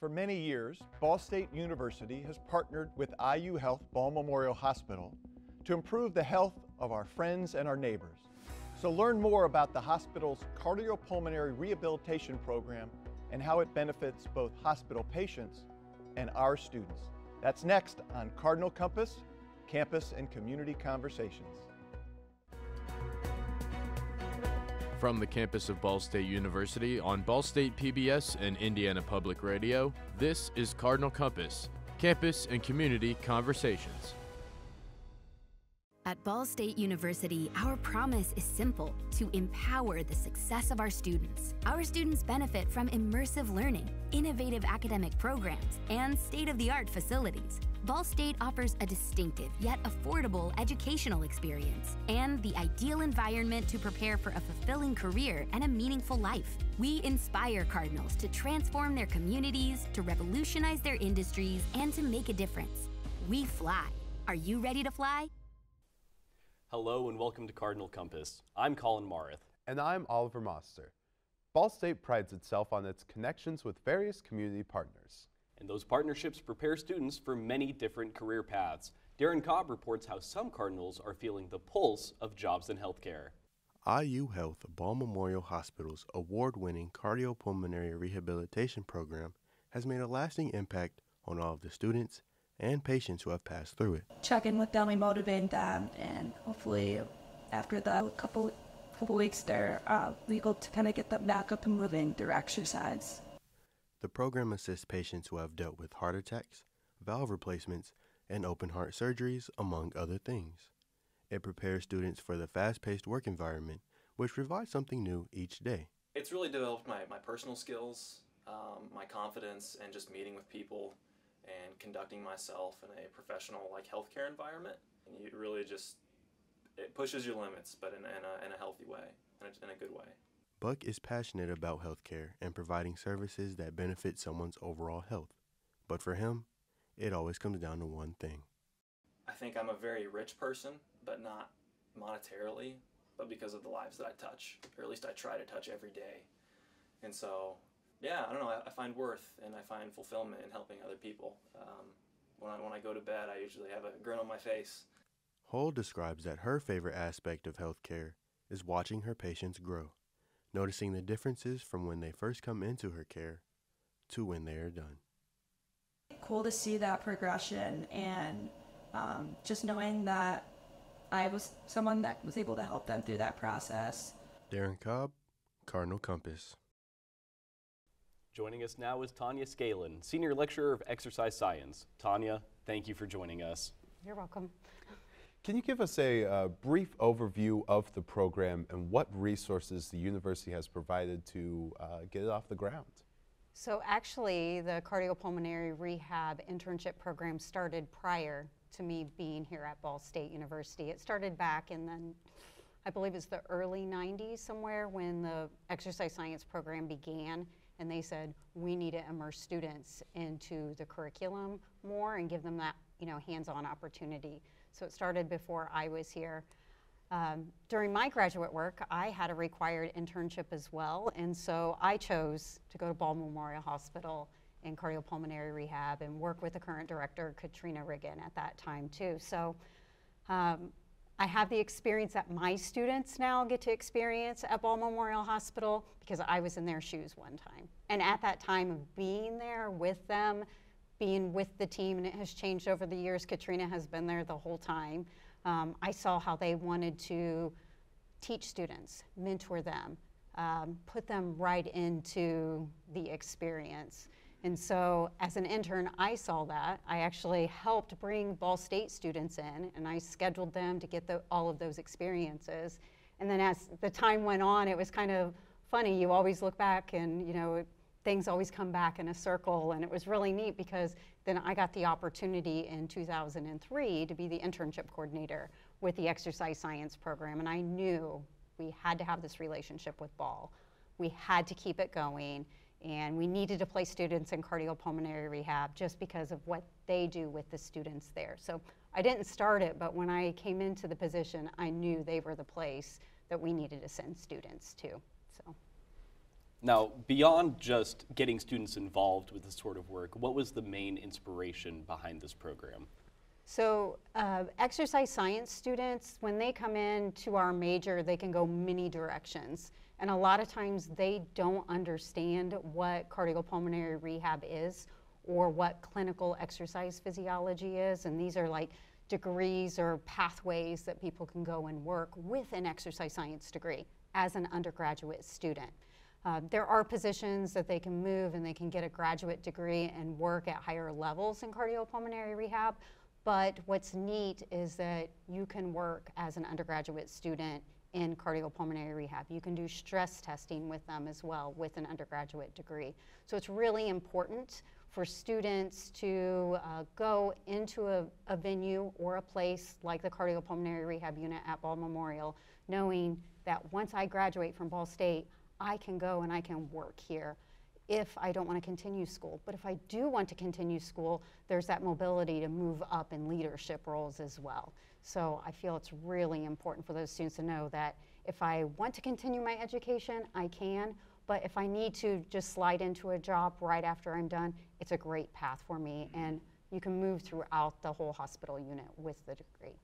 For many years, Ball State University has partnered with IU Health Ball Memorial Hospital to improve the health of our friends and our neighbors. So learn more about the hospital's cardiopulmonary rehabilitation program and how it benefits both hospital patients and our students. That's next on Cardinal Compass, Campus and Community Conversations. From the campus of Ball State University on Ball State PBS and Indiana Public Radio, this is Cardinal Compass, Campus and Community Conversations. At Ball State University, our promise is simple to empower the success of our students. Our students benefit from immersive learning, innovative academic programs, and state of the art facilities. Ball State offers a distinctive yet affordable educational experience and the ideal environment to prepare for a fulfilling career and a meaningful life. We inspire Cardinals to transform their communities, to revolutionize their industries, and to make a difference. We fly. Are you ready to fly? Hello and welcome to Cardinal Compass. I'm Colin Marith. And I'm Oliver Moster. Ball State prides itself on its connections with various community partners. And those partnerships prepare students for many different career paths. Darren Cobb reports how some Cardinals are feeling the pulse of jobs in healthcare. IU Health Ball Memorial Hospital's award winning cardiopulmonary rehabilitation program has made a lasting impact on all of the students and patients who have passed through it. Check in with them, we motivate them, and hopefully after the couple couple weeks there, uh, we go to kind of get them back up and moving through exercise. The program assists patients who have dealt with heart attacks, valve replacements, and open heart surgeries, among other things. It prepares students for the fast paced work environment, which provides something new each day. It's really developed my, my personal skills, um, my confidence, and just meeting with people and conducting myself in a professional like healthcare environment. And you really just it pushes your limits, but in, in, a, in a healthy way, in a, in a good way. Buck is passionate about healthcare and providing services that benefit someone's overall health. But for him, it always comes down to one thing. I think I'm a very rich person, but not monetarily, but because of the lives that I touch, or at least I try to touch every day. And so yeah, I don't know. I, I, find worth and I find fulfillment in helping other people. Um, when I when I go to bed, I usually have a grin on my face. Hull describes that her favorite aspect of healthcare is watching her patients grow, noticing the differences from when they first come into her care to when they are done. Cool to see that progression and um, just knowing that I was someone that was able to help them through that process. Darren Cobb, Cardinal Compass. Joining us now is Tonya Skalon, Senior Lecturer of Exercise Science. Tonya, thank you for joining us. You're welcome. Can you give us a uh, brief overview of the program and what resources the university has provided to uh, get it off the ground? So actually, the cardiopulmonary rehab internship program started prior to me being here at Ball State University. It started back in the, I believe it's the early 90s somewhere when the exercise science program began and they said we need to immerse students into the curriculum more and give them that you know hands-on opportunity. So it started before I was here. Um, during my graduate work, I had a required internship as well, and so I chose to go to Ball Memorial Hospital in cardiopulmonary rehab and work with the current director, Katrina Riggin, at that time too. So um, I have the experience that my students now get to experience at Ball Memorial Hospital because I was in their shoes one time. And at that time of being there with them, being with the team, and it has changed over the years, Katrina has been there the whole time. Um, I saw how they wanted to teach students, mentor them, um, put them right into the experience. And so as an intern, I saw that. I actually helped bring Ball State students in and I scheduled them to get the, all of those experiences. And then as the time went on, it was kind of funny. You always look back and, you know, things always come back in a circle. And it was really neat because then I got the opportunity in 2003 to be the internship coordinator with the exercise science program. And I knew we had to have this relationship with Ball. We had to keep it going and we needed to place students in cardiopulmonary rehab just because of what they do with the students there. So I didn't start it, but when I came into the position, I knew they were the place that we needed to send students to. So. Now, beyond just getting students involved with this sort of work, what was the main inspiration behind this program? So, uh, exercise science students, when they come in to our major, they can go many directions. And a lot of times they don't understand what cardiopulmonary rehab is or what clinical exercise physiology is. And these are like degrees or pathways that people can go and work with an exercise science degree as an undergraduate student. Uh, there are positions that they can move and they can get a graduate degree and work at higher levels in cardiopulmonary rehab. But what's neat is that you can work as an undergraduate student in cardiopulmonary rehab. You can do stress testing with them as well with an undergraduate degree. So it's really important for students to uh, go into a, a venue or a place like the cardiopulmonary rehab unit at Ball Memorial, knowing that once I graduate from Ball State, I can go and I can work here if I don't want to continue school. But if I do want to continue school, there's that mobility to move up in leadership roles as well. So I feel it's really important for those students to know that if I want to continue my education, I can. But if I need to just slide into a job right after I'm done, it's a great path for me. And you can move throughout the whole hospital unit with the degree.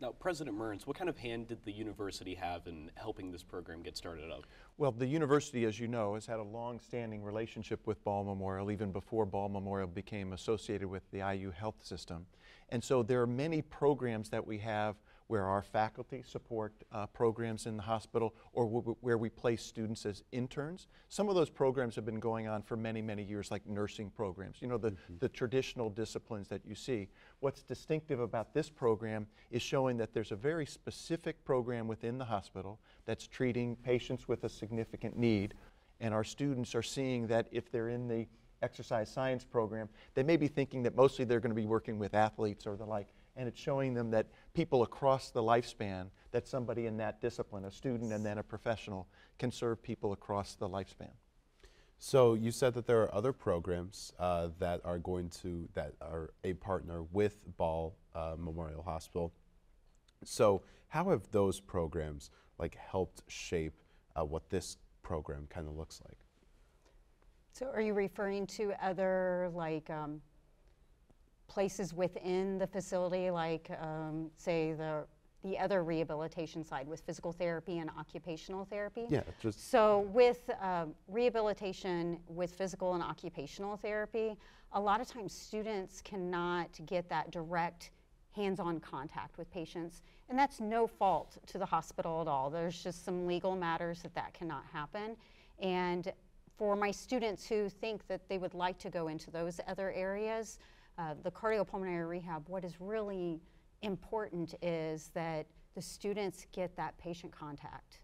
Now, President Mearns, what kind of hand did the university have in helping this program get started up? Well, the university, as you know, has had a long-standing relationship with Ball Memorial, even before Ball Memorial became associated with the IU health system. And so there are many programs that we have where our faculty support uh, programs in the hospital or where we place students as interns. Some of those programs have been going on for many, many years, like nursing programs, you know, the, mm -hmm. the traditional disciplines that you see. What's distinctive about this program is showing that there's a very specific program within the hospital that's treating patients with a significant need, and our students are seeing that if they're in the exercise science program, they may be thinking that mostly they're going to be working with athletes or the like, and it's showing them that people across the lifespan, that somebody in that discipline, a student and then a professional, can serve people across the lifespan. So you said that there are other programs uh, that are going to, that are a partner with Ball uh, Memorial Hospital. So how have those programs like helped shape uh, what this program kind of looks like? So are you referring to other like um, places within the facility, like um, say the the other rehabilitation side with physical therapy and occupational therapy. Yeah, just so with uh, rehabilitation with physical and occupational therapy, a lot of times students cannot get that direct hands-on contact with patients, and that's no fault to the hospital at all. There's just some legal matters that that cannot happen, and for my students who think that they would like to go into those other areas, uh, the cardiopulmonary rehab, what is really important is that the students get that patient contact.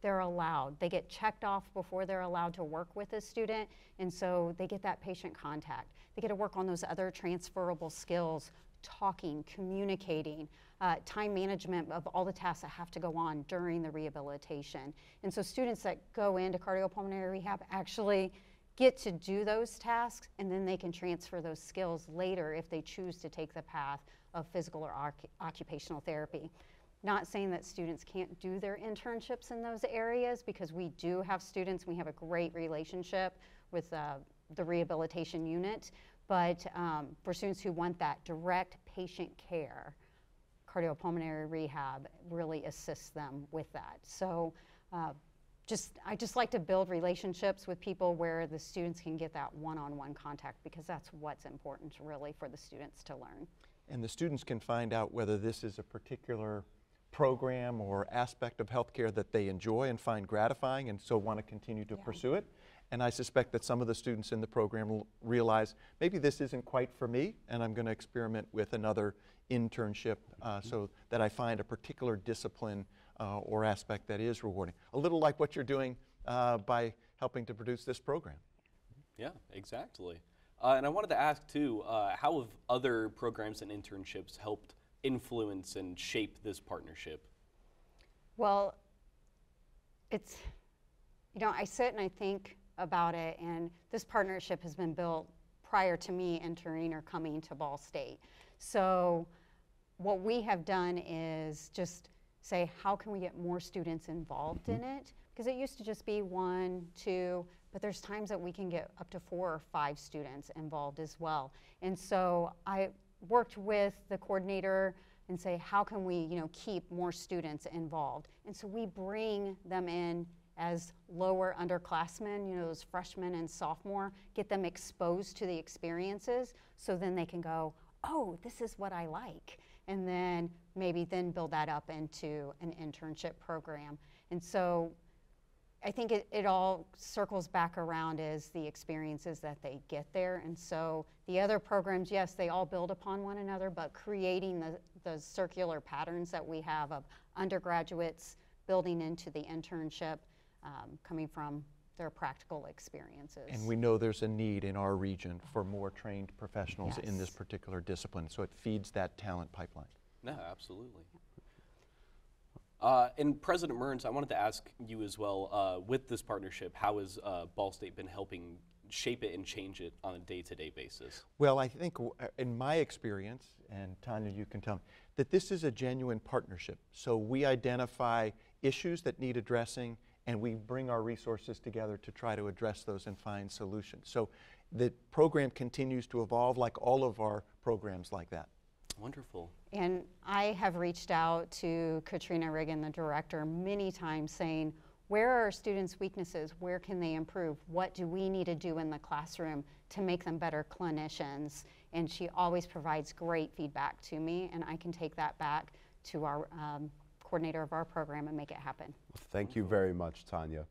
They're allowed. They get checked off before they're allowed to work with a student, and so they get that patient contact. They get to work on those other transferable skills, talking, communicating, uh, time management of all the tasks that have to go on during the rehabilitation. And so students that go into cardiopulmonary rehab actually get to do those tasks and then they can transfer those skills later if they choose to take the path of physical or occupational therapy. Not saying that students can't do their internships in those areas because we do have students, we have a great relationship with uh, the rehabilitation unit, but um, for students who want that direct patient care, cardiopulmonary rehab really assists them with that. So uh, just I just like to build relationships with people where the students can get that one-on-one contact because that's what's important really for the students to learn. And the students can find out whether this is a particular program or aspect of healthcare that they enjoy and find gratifying and so want to continue to yeah. pursue it. And I suspect that some of the students in the program will realize maybe this isn't quite for me and I'm going to experiment with another internship uh, so that I find a particular discipline uh, or aspect that is rewarding. A little like what you're doing uh, by helping to produce this program. Yeah, exactly. Uh, and I wanted to ask too, uh, how have other programs and internships helped influence and shape this partnership? Well, it's, you know, I sit and I think about it, and this partnership has been built prior to me entering or coming to Ball State. So, what we have done is just say, how can we get more students involved in mm-hmm. it? Because it used to just be one, two, but but there's times that we can get up to four or five students involved as well. And so I worked with the coordinator and say, how can we, you know, keep more students involved? And so we bring them in as lower underclassmen, you know, those freshmen and sophomore, get them exposed to the experiences so then they can go, oh, this is what I like. And then maybe then build that up into an internship program. And so I think it, it all circles back around as the experiences that they get there. And so the other programs, yes, they all build upon one another, but creating the, the circular patterns that we have of undergraduates building into the internship, um, coming from their practical experiences. And we know there's a need in our region for more trained professionals in this particular discipline, so it feeds that talent pipeline. No, absolutely. Uh, and President Mearns, I wanted to ask you as well, uh, with this partnership, how has uh, Ball State been helping shape it and change it on a day-to-day basis? Well, I think w- uh, in my experience, and Tonya, you can tell me, that this is a genuine partnership. So we identify issues that need addressing, and we bring our resources together to try to address those and find solutions. So the program continues to evolve like all of our programs like that. Wonderful. And I have reached out to Katrina Riggin, the director, many times saying, where are our students' weaknesses? Where can they improve? What do we need to do in the classroom to make them better clinicians? And she always provides great feedback to me, and I can take that back to our um, coordinator of our program and make it happen. Thank you very much, Tonya.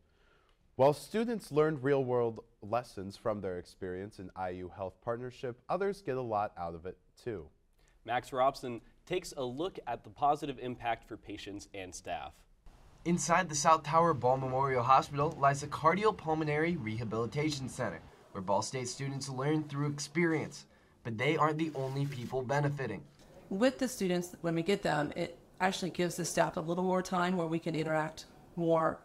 While students learn real world lessons from their experience in IU Health Partnership, others get a lot out of it too. Max Robson takes a look at the positive impact for patients and staff. Inside the South Tower Ball Memorial Hospital lies the Cardiopulmonary Rehabilitation Center, where Ball State students learn through experience. But they aren't the only people benefiting. with the students when we get them it actually gives the staff a little more time where we can interact more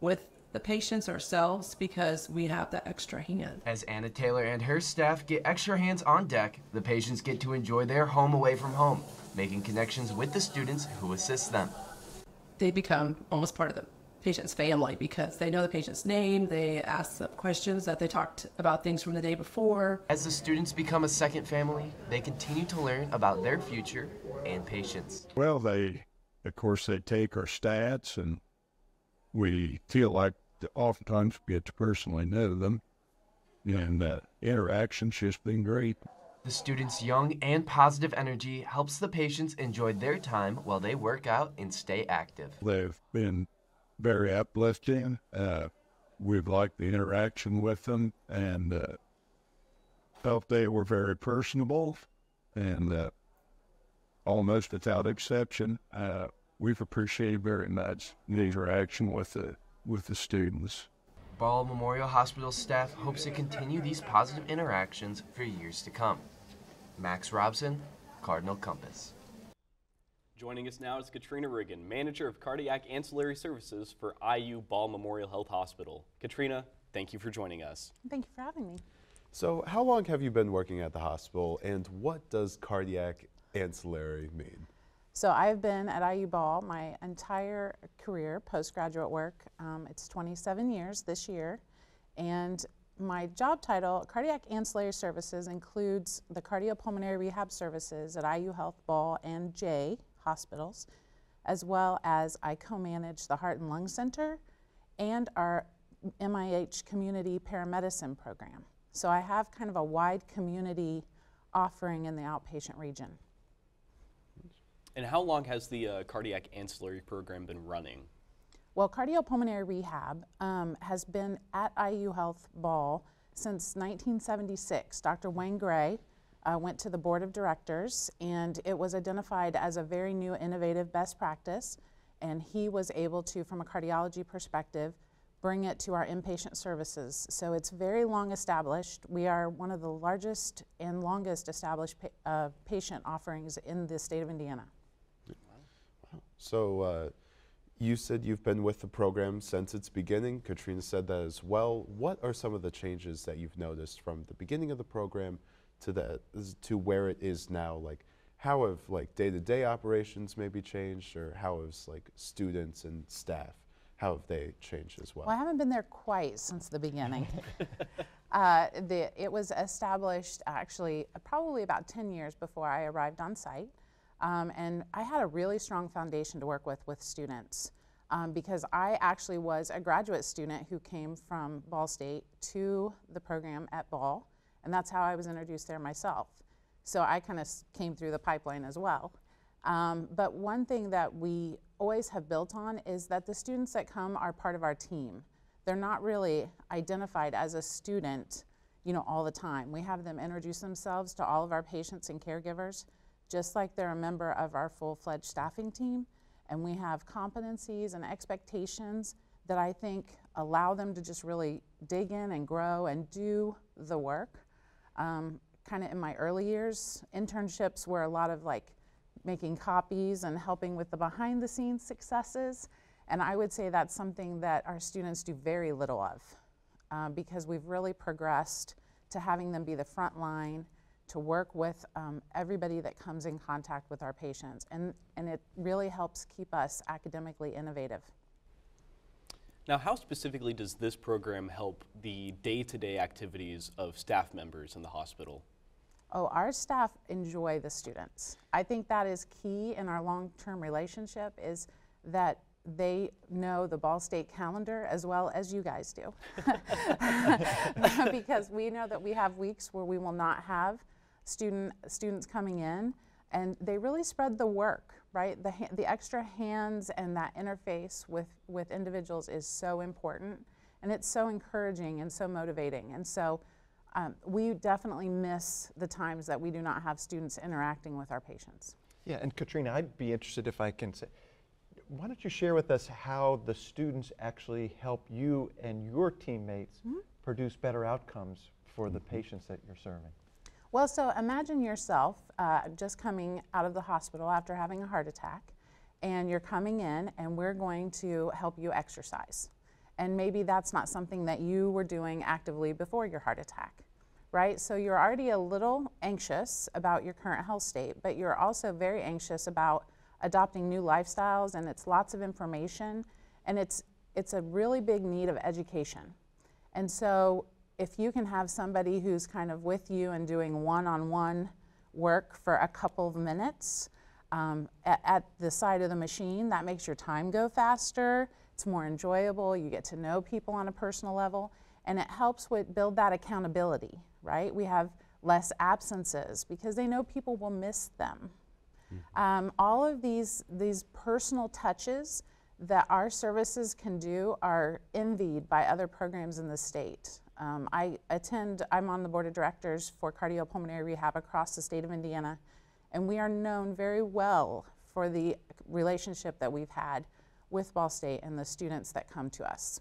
with the patients ourselves because we have that extra hand As Anna Taylor and her staff get extra hands on deck, the patients get to enjoy their home away from home, making connections with the students who assist them. they become almost part of the patient's family because they know the patient's name they ask them questions that they talked about things from the day before As the students become a second family, they continue to learn about their future and patients. Well, they, of course, they take our stats, and we feel like oftentimes we get to personally know them, and uh, interaction's just been great. The students' young and positive energy helps the patients enjoy their time while they work out and stay active. They've been very uplifting. Uh, we've liked the interaction with them, and uh, felt they were very personable, and uh, almost without exception, uh, we've appreciated very much the interaction with the with the students. Ball Memorial Hospital staff hopes to continue these positive interactions for years to come. Max Robson, Cardinal Compass. Joining us now is Katrina Riggin, Manager of Cardiac Ancillary Services for IU Ball Memorial Health Hospital. Katrina, thank you for joining us. Thank you for having me. So, how long have you been working at the hospital, and what does cardiac ancillary mean? So I've been at IU Ball my entire career, postgraduate work. Um, it's 27 years this year, and my job title, Cardiac Ancillary Services, includes the cardiopulmonary rehab services at IU Health Ball and Jay hospitals, as well as I co-manage the Heart and Lung Center and our MIH Community Paramedicine Program. So I have kind of a wide community offering in the outpatient region. And how long has the uh, Cardiac Ancillary Program been running? Well, cardiopulmonary rehab um, has been at IU Health Ball since 1976. Dr. Wayne Gray uh, went to the board of directors, and it was identified as a very new, innovative best practice. And he was able to, from a cardiology perspective, bring it to our inpatient services. So it's very long established. We are one of the largest and longest established pa- uh, patient offerings in the state of Indiana. So, uh, you said you've been with the program since its beginning. Katrina said that as well. What are some of the changes that you've noticed from the beginning of the program to the to where it is now? Like, how have like day-to-day operations maybe changed, or how has like students and staff? how have they changed as well? Well, I haven't been there quite since the beginning. uh, the, it was established actually probably about 10 years before I arrived on site. Um, and I had a really strong foundation to work with with students um, because I actually was a graduate student who came from Ball State to the program at Ball, and that's how I was introduced there myself. So I kind of came through the pipeline as well. Um, but one thing that we always have built on is that the students that come are part of our team. They're not really identified as a student, you know, all the time. We have them introduce themselves to all of our patients and caregivers, just like they're a member of our full-fledged staffing team. And we have competencies and expectations that I think allow them to just really dig in and grow and do the work. Um, kind of in my early years, internships were a lot of like making copies and helping with the behind the scenes successes. And I would say that's something that our students do very little of uh, because we've really progressed to having them be the front line, to work with um, everybody that comes in contact with our patients. And, and it really helps keep us academically innovative. Now, how specifically does this program help the day to day activities of staff members in the hospital? Oh, our staff enjoy the students. I think that is key in our long-term relationship is that they know the Ball State calendar as well as you guys do. because we know that we have weeks where we will not have student students coming in and they really spread the work, right? The, the extra hands and that interface with, with individuals is so important and it's so encouraging and so motivating. And so um, we definitely miss the times that we do not have students interacting with our patients. Yeah, and Katrina, I'd be interested if I can say, why don't you share with us how the students actually help you and your teammates mm -hmm. produce better outcomes for the mm-hmm. patients that you're serving? Well, so imagine yourself uh, just coming out of the hospital after having a heart attack, and you're coming in, and we're going to help you exercise and maybe that's not something that you were doing actively before your heart attack, right? So you're already a little anxious about your current health state, but you're also very anxious about adopting new lifestyles, and it's lots of information, and it's, it's a really big need of education. And so if you can have somebody who's kind of with you and doing one-on-one -on -one work for a couple of minutes um, at, at the side of the machine, that makes your time go faster it's more enjoyable. You get to know people on a personal level, and it helps with build that accountability, right? We have less absences because they know people will miss them. Mm-hmm. Um, all of these, these personal touches that our services can do are envied by other programs in the state. Um, I attend, I'm on the board of directors for cardiopulmonary rehab across the state of Indiana, and we are known very well for the relationship that we've had with Ball State and the students that come to us.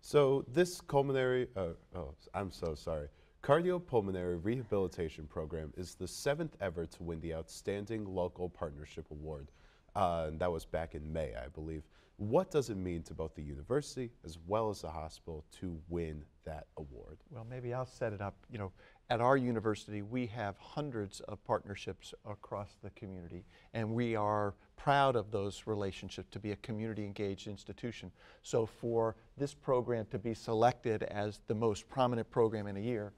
So this pulmonary, uh, oh, I'm so sorry. Cardiopulmonary Rehabilitation Program is the seventh ever to win the Outstanding Local Partnership Award. Uh, and that was back in May, I believe. What does it mean to both the university as well as the hospital to win that award? Well, maybe I'll set it up. You know, at our university, we have hundreds of partnerships across the community, and we are proud of those relationships to be a community engaged institution. So for this program to be selected as the most prominent program in a year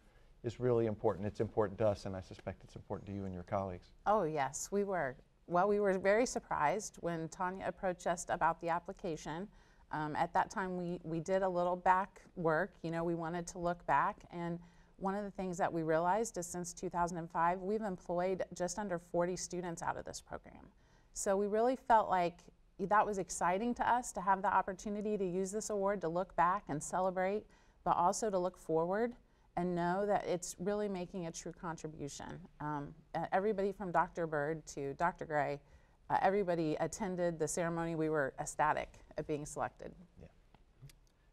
is really important. It's important to us, and I suspect it's important to you and your colleagues. Oh, yes, we were. Well, we were very surprised when Tonya approached us about the application. Um, at that time, we, we did a little back work. You know, we wanted to look back and one of the things that we realized is since 2005, we've employed just under 40 students out of this program. So we really felt like that was exciting to us to have the opportunity to use this award to look back and celebrate, but also to look forward and know that it's really making a true contribution. Um, everybody from Dr. Bird to Dr. Gray, uh, everybody attended the ceremony. We were ecstatic at being selected. Yeah.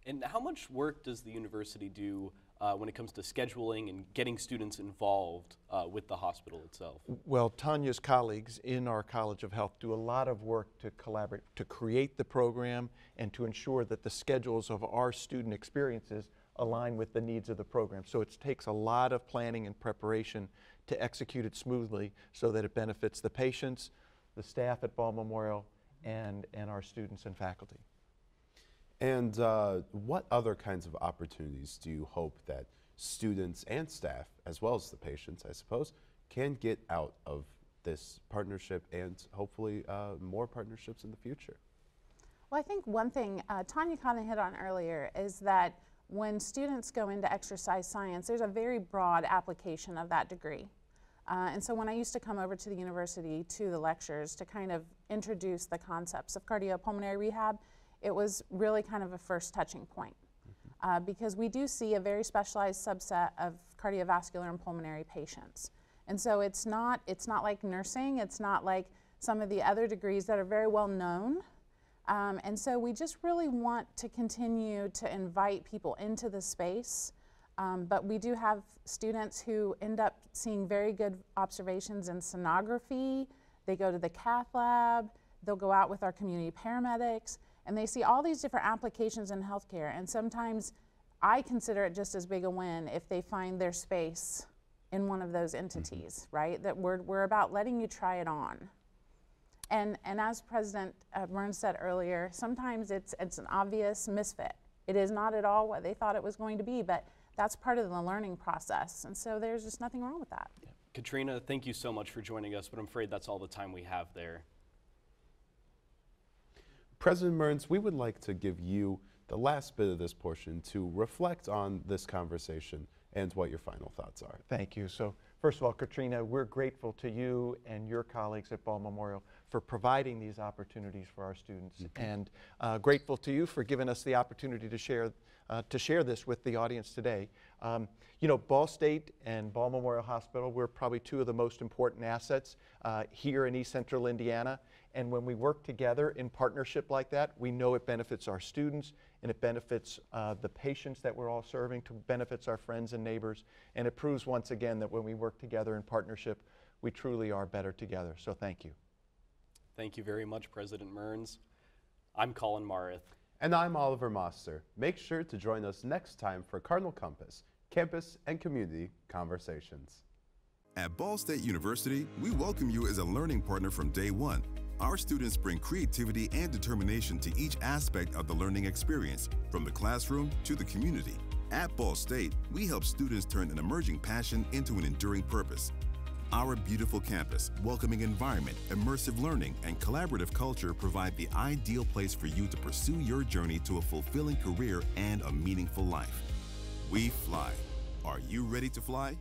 And how much work does the university do uh, when it comes to scheduling and getting students involved uh, with the hospital itself? Well, Tonya's colleagues in our College of Health do a lot of work to collaborate, to create the program and to ensure that the schedules of our student experiences align with the needs of the program. So it takes a lot of planning and preparation to execute it smoothly so that it benefits the patients, the staff at Ball Memorial, and, and our students and faculty. And uh, what other kinds of opportunities do you hope that students and staff, as well as the patients, I suppose, can get out of this partnership and hopefully uh, more partnerships in the future? Well, I think one thing uh, Tonya kind of hit on earlier is that when students go into exercise science, there's a very broad application of that degree. Uh, and so when I used to come over to the university to the lectures to kind of introduce the concepts of cardiopulmonary rehab, it was really kind of a first touching point. Uh, because we do see a very specialized subset of cardiovascular and pulmonary patients. And so it's not, it's not like nursing, it's not like some of the other degrees that are very well known. Um, and so we just really want to continue to invite people into the space. Um, but we do have students who end up seeing very good observations in sonography. They go to the cath lab, they'll go out with our community paramedics, and they see all these different applications in healthcare. And sometimes I consider it just as big a win if they find their space in one of those entities, mm-hmm. right? That we're, we're about letting you try it on. And, and as President uh, Mearns said earlier, sometimes it's, it's an obvious misfit. It is not at all what they thought it was going to be, but that's part of the learning process. And so there's just nothing wrong with that. Yeah. Katrina, thank you so much for joining us, but I'm afraid that's all the time we have there. President Mearns, we would like to give you the last bit of this portion to reflect on this conversation and what your final thoughts are. Thank you. So, first of all, Katrina, we're grateful to you and your colleagues at Ball Memorial for providing these opportunities for our students, mm -hmm. and uh, grateful to you for giving us the opportunity to share uh, to share this with the audience today. Um, you know, Ball State and Ball Memorial Hospital, we're probably two of the most important assets uh, here in East Central Indiana. And when we work together in partnership like that, we know it benefits our students and it benefits uh, the patients that we're all serving, to benefits our friends and neighbors. And it proves once again that when we work together in partnership, we truly are better together. So thank you. Thank you very much, President Mearns. I'm Colin Marith. And I'm Oliver Moster. Make sure to join us next time for Cardinal Compass, Campus and Community Conversations. At Ball State University, we welcome you as a learning partner from day one. Our students bring creativity and determination to each aspect of the learning experience, from the classroom to the community. At Ball State, we help students turn an emerging passion into an enduring purpose. Our beautiful campus, welcoming environment, immersive learning, and collaborative culture provide the ideal place for you to pursue your journey to a fulfilling career and a meaningful life. We fly. Are you ready to fly?